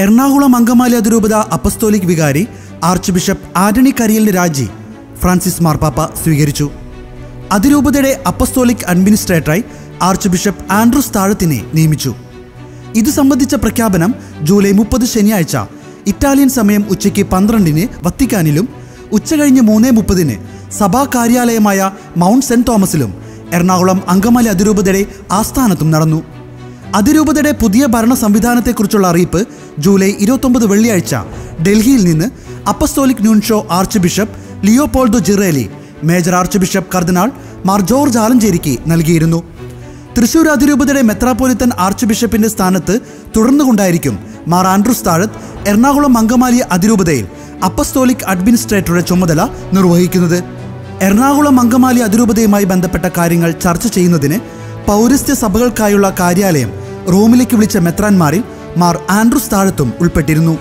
എറണാകുളം അങ്കമാലി അതിരൂപത അപ്പസ്തോലിക് വികാരി arch bishop Antony കരിയലിന്റെ രാജി ഫ്രാൻസിസ് മാർപ്പാപ്പ സ്വീകരിച്ചു. അതിരൂപതയുടെ അപ്പസ്തോലിക് അഡ്മിനിസ്ട്രേറ്ററായി ആർച്ച് ബിഷപ്പ് ആൻഡ്രൂസ് താഴത്തിനെ നിയമിച്ചു. ഇത് സംബന്ധിച്ച പ്രഖ്യാപനം ജൂലൈ മുപ്പത് ശനിയാഴ്ച ഇറ്റാലിയൻ സമയം ഉച്ചയ്ക്ക് പന്ത്രണ്ടിന് വത്തിക്കാനിലും ഉച്ചകഴിഞ്ഞ് മൂന്ന് മുപ്പതിന് സഭാ കാര്യാലയമായ മൗണ്ട് സെന്റ് തോമസിലും എറണാകുളം അങ്കമാലി അതിരൂപതയുടെ ആസ്ഥാനത്തും നടന്നു. അതിരൂപതയുടെ പുതിയ ഭരണ സംവിധാനത്തെക്കുറിച്ചുള്ള അറിയിപ്പ് ജൂലൈ ഇരുപത്തൊമ്പത് വെള്ളിയാഴ്ച ഡൽഹിയിൽ നിന്ന് apostolic nuncio archbishop Leopoldo Girelli major archbishop കർദിനാൾ മാർ ജോർജ് ആലഞ്ചേരിക്ക് നൽകിയിരുന്നു. തൃശൂർ അതിരൂപതയുടെ മെത്രാപ്പോലിത്തൻ ആർച്ച് ബിഷപ്പിന്റെ സ്ഥാനത്ത് തുടർന്നുകൊണ്ടായിരിക്കും മാർ ആൻഡ്രൂസ് താഴത്ത് എറണാകുളം അങ്കമാലി അതിരൂപതയിൽ അപ്പസ്തോലിക് അഡ്മിനിസ്ട്രേറ്ററുടെ ചുമതല നിർവഹിക്കുന്നത്. എറണാകുളം അങ്കമാലി അതിരൂപതയുമായി ബന്ധപ്പെട്ട കാര്യങ്ങൾ ചർച്ച ചെയ്യുന്നതിന് പൗരസ്ത്യ സഭകൾക്കായുള്ള കാര്യാലയം റോമിലേക്ക് വിളിച്ച മെത്രാൻമാരിൽ മാർ ആൻഡ്രൂസ് താഴത്തും ഉൾപ്പെട്ടിരുന്നു.